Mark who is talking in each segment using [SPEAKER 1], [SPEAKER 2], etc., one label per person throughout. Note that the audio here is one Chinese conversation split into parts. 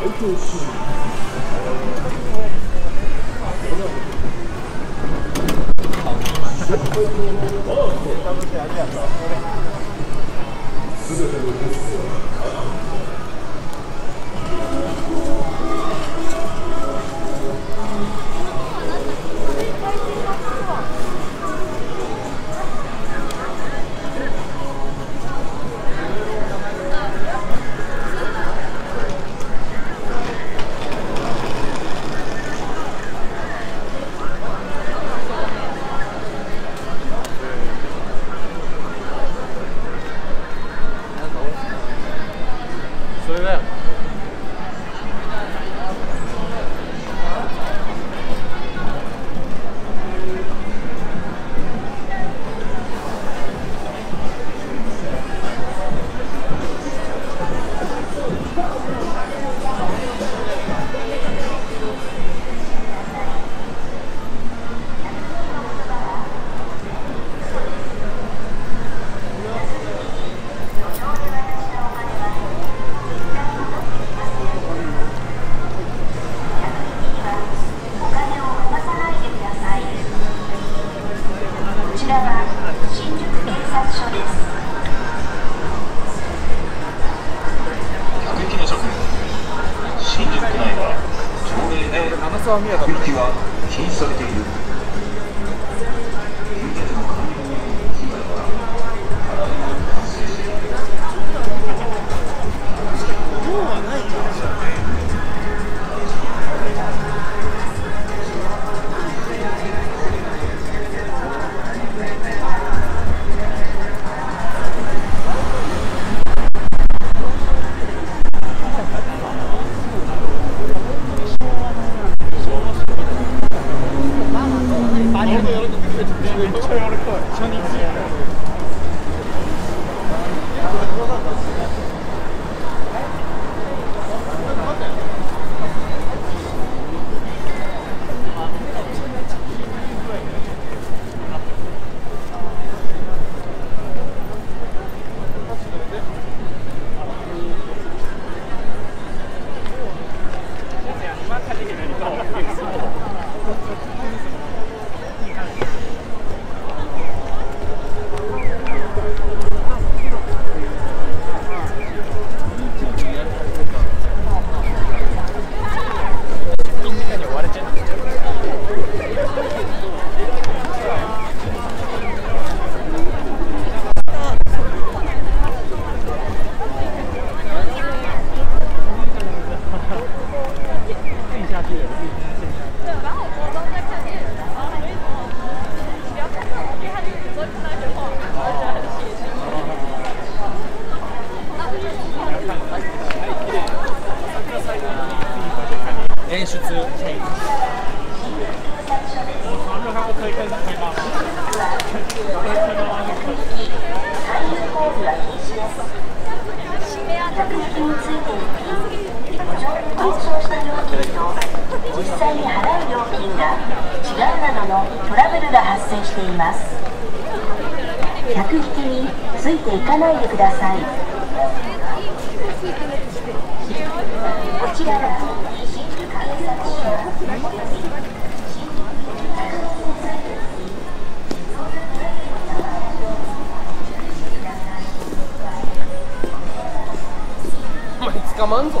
[SPEAKER 1] 哎，就是。Camango?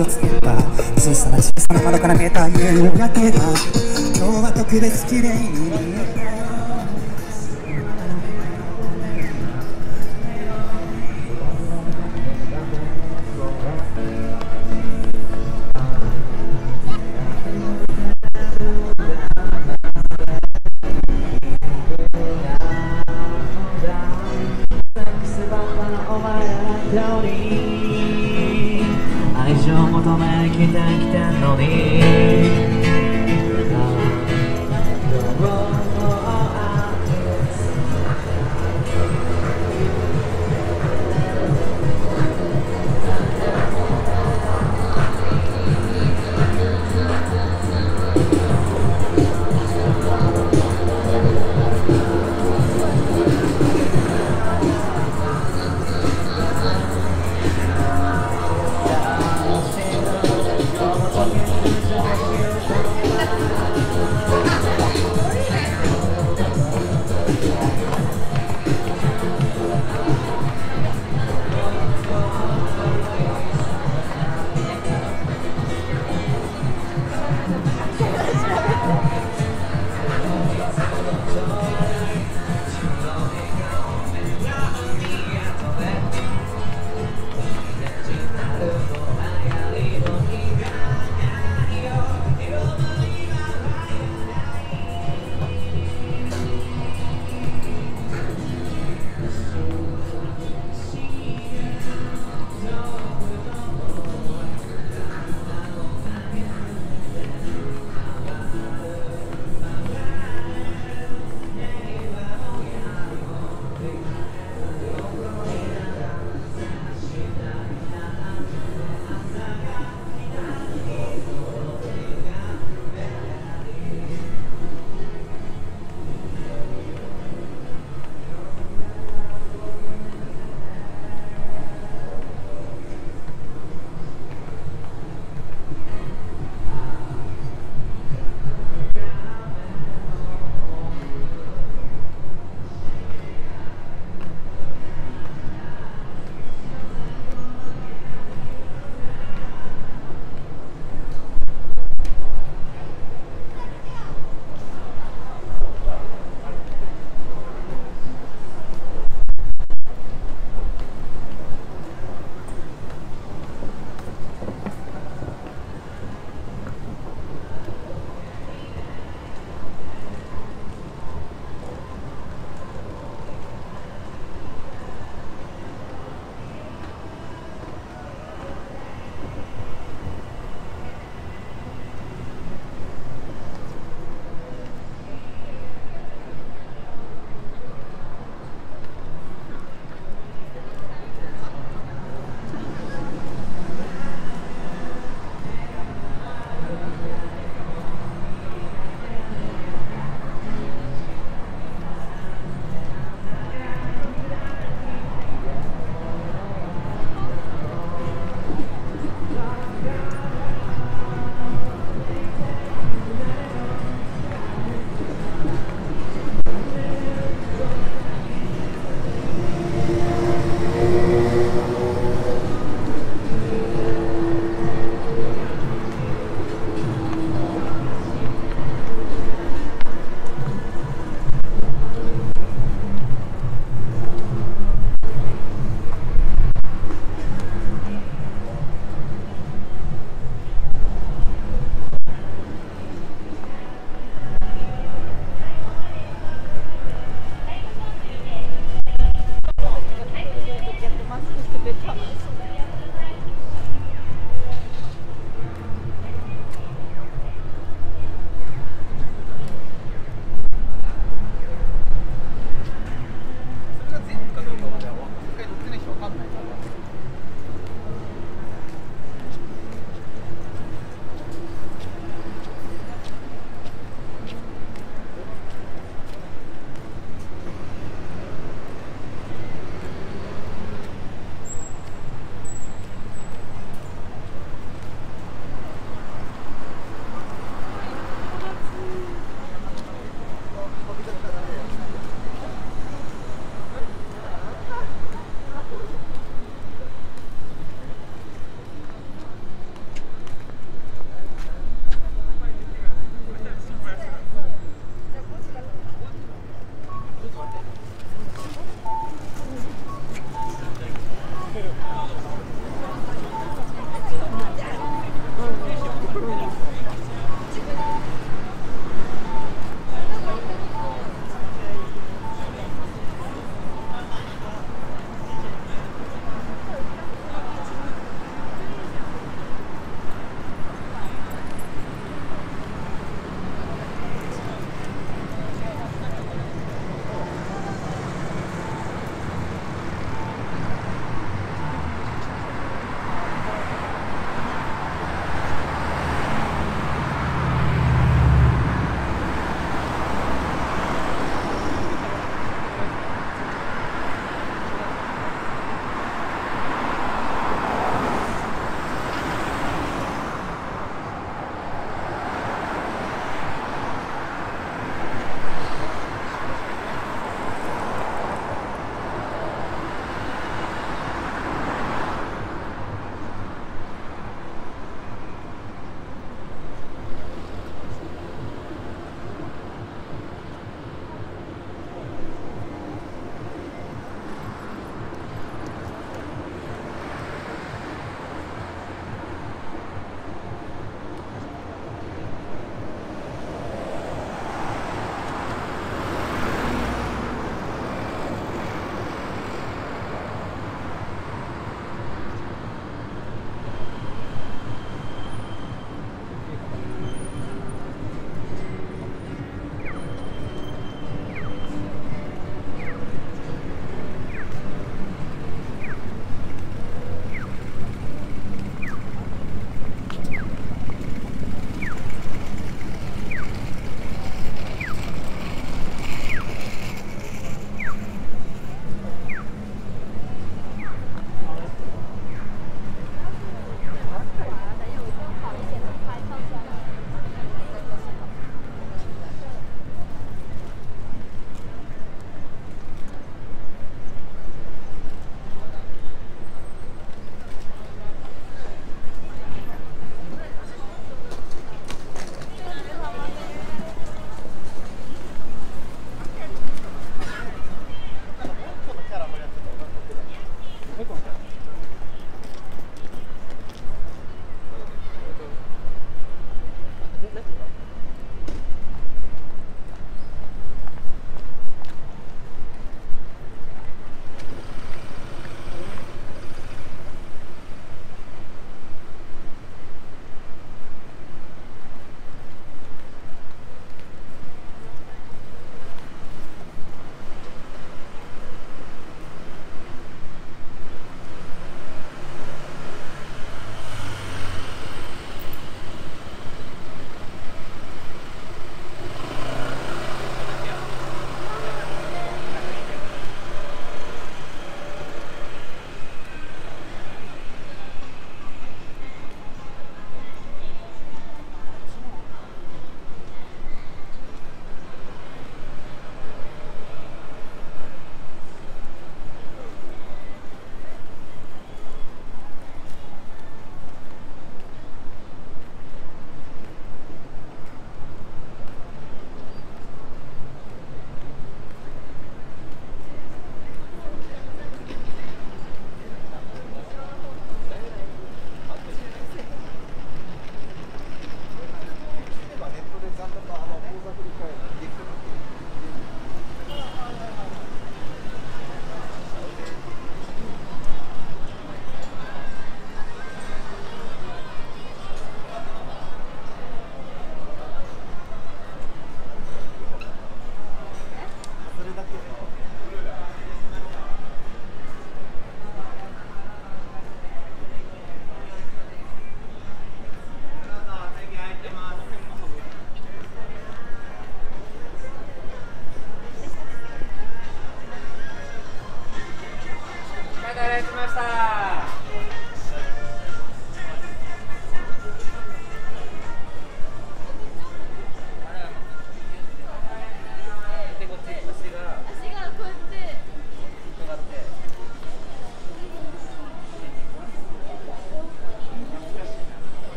[SPEAKER 1] をつけた小さな小さな窓から見えた家にけた今日は特別綺麗に見えた